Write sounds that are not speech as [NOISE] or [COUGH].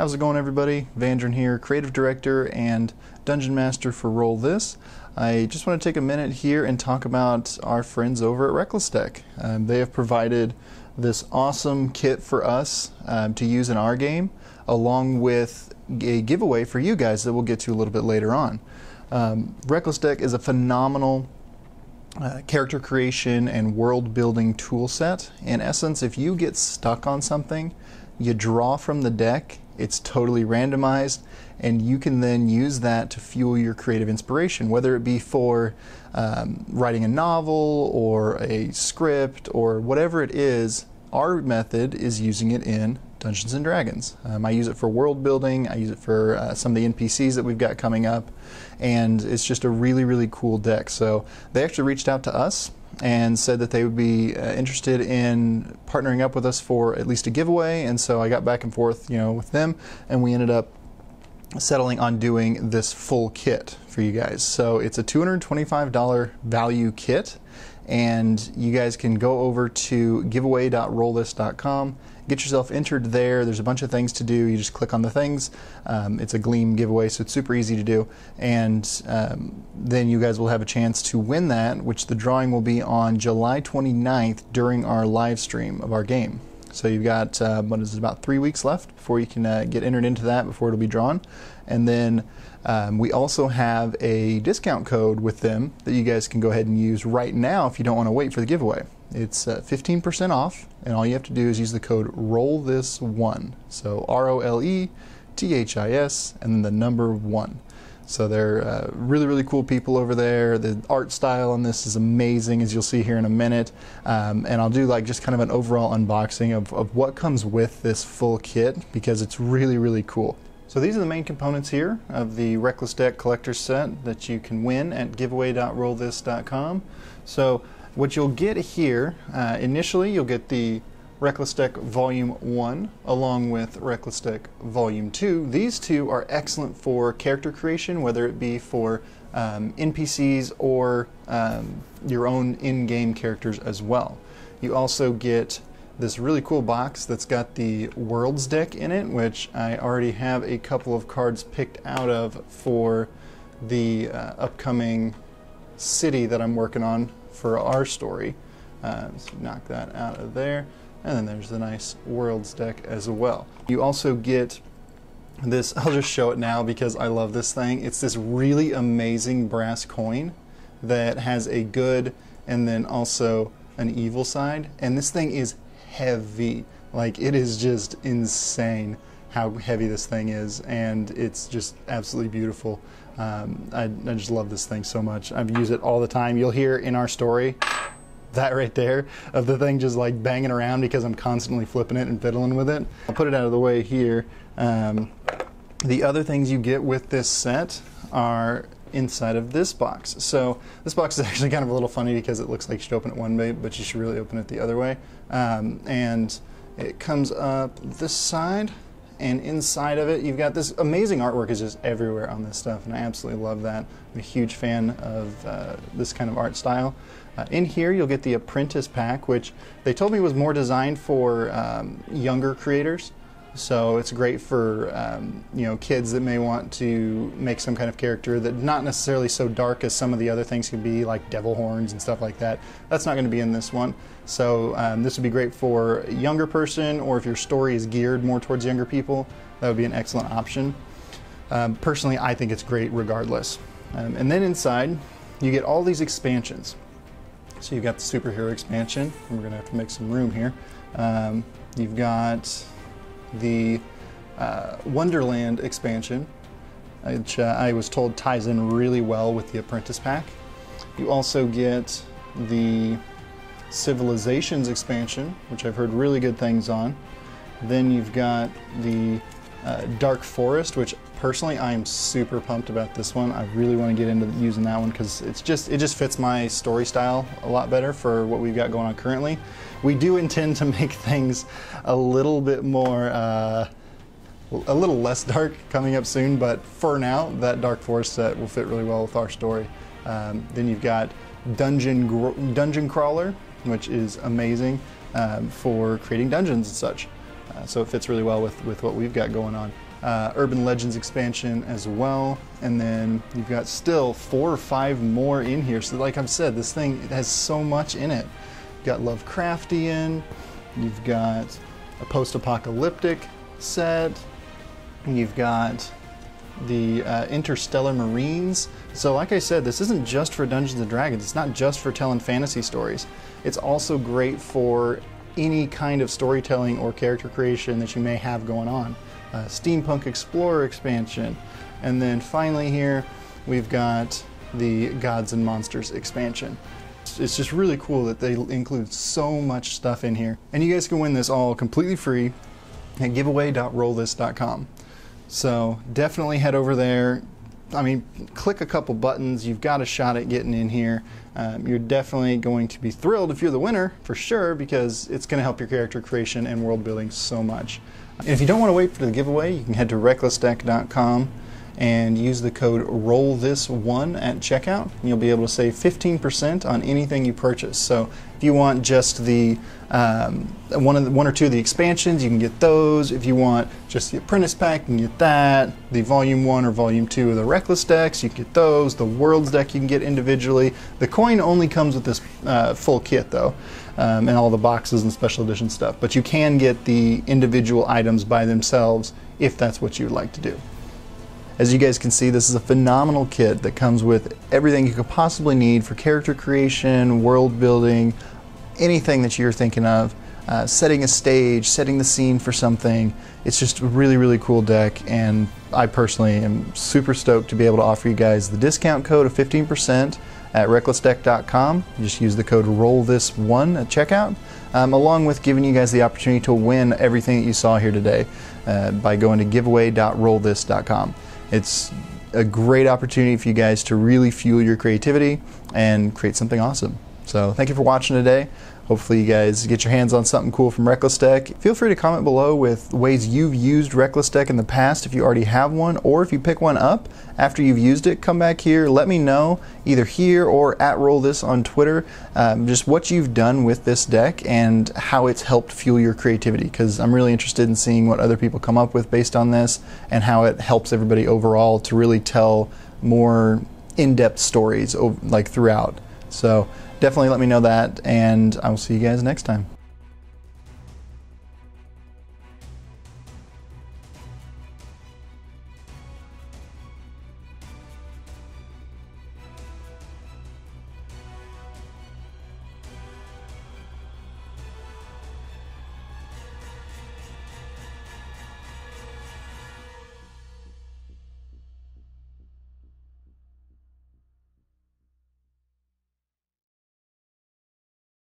How's it going, everybody? Vandron here, creative director and dungeon master for RoleThis. I just want to take a minute here and talk about our friends over at Reckless Deck. Um, they have provided this awesome kit for us um, to use in our game, along with a giveaway for you guys that we'll get to a little bit later on. Um, Reckless Deck is a phenomenal uh, character creation and world building tool set. In essence, if you get stuck on something, you draw from the deck it's totally randomized, and you can then use that to fuel your creative inspiration, whether it be for um, writing a novel or a script or whatever it is. Our method is using it in Dungeons and Dragons. Um, I use it for world building. I use it for uh, some of the NPCs that we've got coming up, and it's just a really, really cool deck. So they actually reached out to us and said that they would be uh, interested in partnering up with us for at least a giveaway. And so I got back and forth, you know, with them, and we ended up settling on doing this full kit for you guys. So it's a $225 value kit, and you guys can go over to giveaway.rolethis.com get yourself entered there. There's a bunch of things to do. You just click on the things. Um, it's a Gleam giveaway, so it's super easy to do. And um, then you guys will have a chance to win that, which the drawing will be on July 29th during our live stream of our game. So you've got uh, what is it, about three weeks left before you can uh, get entered into that before it'll be drawn, and then um, we also have a discount code with them that you guys can go ahead and use right now if you don't want to wait for the giveaway. It's uh, 15% off, and all you have to do is use the code roll this one. So R O L E T H I S and then the number one. So they're uh, really, really cool people over there. The art style on this is amazing, as you'll see here in a minute. Um, and I'll do like just kind of an overall unboxing of, of what comes with this full kit because it's really, really cool. So these are the main components here of the Reckless Deck Collector Set that you can win at giveaway.rolethis.com. So what you'll get here, uh, initially you'll get the Reckless Deck Volume 1 along with Reckless Deck Volume 2. These two are excellent for character creation, whether it be for um, NPCs or um, your own in-game characters as well. You also get this really cool box that's got the Worlds deck in it, which I already have a couple of cards picked out of for the uh, upcoming city that I'm working on for our story. Uh, so knock that out of there. And then there's the nice Worlds deck as well. You also get this, [LAUGHS] I'll just show it now because I love this thing. It's this really amazing brass coin that has a good and then also an evil side. And this thing is heavy. Like it is just insane how heavy this thing is, and it's just absolutely beautiful. Um, I, I just love this thing so much. I've used it all the time. You'll hear in our story that right there of the thing just like banging around because I'm constantly flipping it and fiddling with it. I'll put it out of the way here. Um, the other things you get with this set are inside of this box. So this box is [LAUGHS] actually kind of a little funny because it looks like you should open it one way, but you should really open it the other way. Um, and it comes up this side and inside of it you've got this amazing artwork is just everywhere on this stuff and I absolutely love that. I'm a huge fan of uh, this kind of art style. Uh, in here you'll get the Apprentice Pack which they told me was more designed for um, younger creators so it's great for um, you know kids that may want to make some kind of character that not necessarily so dark as some of the other things can be, like devil horns and stuff like that. That's not going to be in this one. So um, this would be great for a younger person, or if your story is geared more towards younger people, that would be an excellent option. Um, personally, I think it's great regardless. Um, and then inside, you get all these expansions. So you've got the superhero expansion. We're going to have to make some room here. Um, you've got the uh, Wonderland expansion, which uh, I was told ties in really well with the Apprentice Pack. You also get the Civilizations expansion, which I've heard really good things on. Then you've got the uh, Dark Forest, which personally I am super pumped about this one. I really want to get into using that one because it's just it just fits my story style a lot better for what we've got going on currently. We do intend to [LAUGHS] make things a little bit more. Uh, a little less dark coming up soon, but for now, that Dark Forest set will fit really well with our story. Um, then you've got Dungeon Dungeon Crawler, which is amazing um, for creating dungeons and such. Uh, so it fits really well with, with what we've got going on. Uh, Urban Legends expansion as well. And then you've got still four or five more in here. So, like I've said, this thing has so much in it. You've got Lovecraftian, you've got a post apocalyptic set, you've got the uh, Interstellar Marines. So, like I said, this isn't just for Dungeons and Dragons, it's not just for telling fantasy stories. It's also great for any kind of storytelling or character creation that you may have going on. Uh, Steampunk Explorer expansion. And then finally, here we've got the Gods and Monsters expansion. It's just really cool that they include so much stuff in here. And you guys can win this all completely free at giveaway.rolethis.com. So definitely head over there. I mean, click a couple buttons. You've got a shot at getting in here. Um, you're definitely going to be thrilled if you're the winner, for sure, because it's going to help your character creation and world building so much. And if you don't want to wait for the giveaway, you can head to recklessdeck.com and use the code ROLETHIS1 at checkout. And you'll be able to save 15% on anything you purchase. So if you want just the um, one, of the, one or two of the expansions, you can get those. If you want just the apprentice pack, you can get that. The volume one or volume two of the Reckless decks, you can get those. The Worlds deck you can get individually. The coin only comes with this uh, full kit though, um, and all the boxes and special edition stuff. But you can get the individual items by themselves if that's what you would like to do. As you guys can see, this is a phenomenal kit that comes with everything you could possibly need for character creation, world building, anything that you're thinking of. Uh, setting a stage, setting the scene for something. It's just a really, really cool deck, and I personally am super stoked to be able to offer you guys the discount code of 15% at recklessdeck.com. Just use the code ROLETHIS1 at checkout, um, along with giving you guys the opportunity to win everything that you saw here today uh, by going to giveaway.rolethis.com. It's a great opportunity for you guys to really fuel your creativity and create something awesome. So thank you for watching today. Hopefully you guys get your hands on something cool from Reckless Deck. Feel free to comment below with ways you've used Reckless Deck in the past if you already have one, or if you pick one up after you've used it, come back here, let me know, either here or at RoleThis on Twitter, um, just what you've done with this deck and how it's helped fuel your creativity, because I'm really interested in seeing what other people come up with based on this and how it helps everybody overall to really tell more in-depth stories like throughout. So definitely let me know that, and I will see you guys next time.